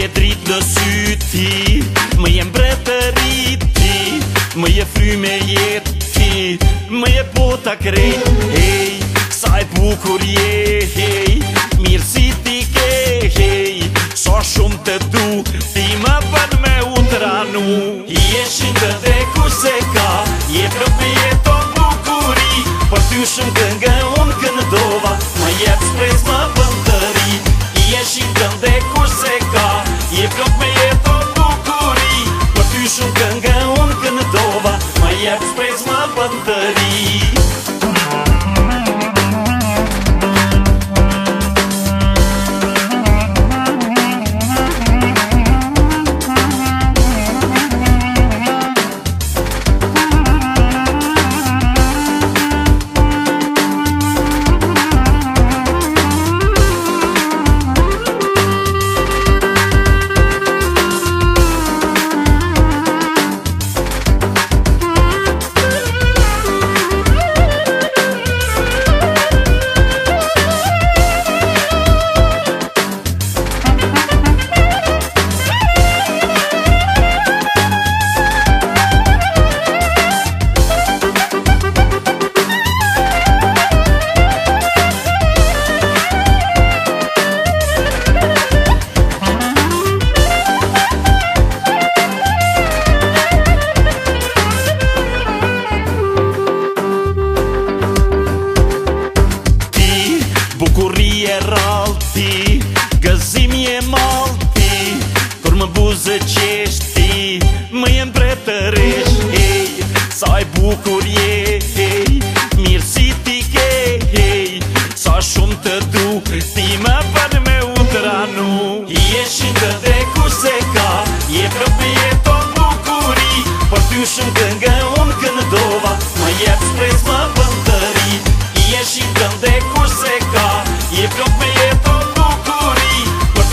je drit në syti, fi Më je mbre Më je fry me fi Më je po të krejt, hej Sa e bukur je, hej Mirë si ti ke, hej Sa so shumë të du एक्सप्रेसमा बन्दरी ti Gëzim je mal ti Kur më buzë qesh ti Më jem pre të rish Ej, saj bukur je Ej, mirë si ti ke Ej, sa shumë të du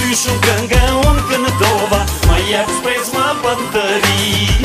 Крышу Гангаон Канатова Моя экспресс вам подарит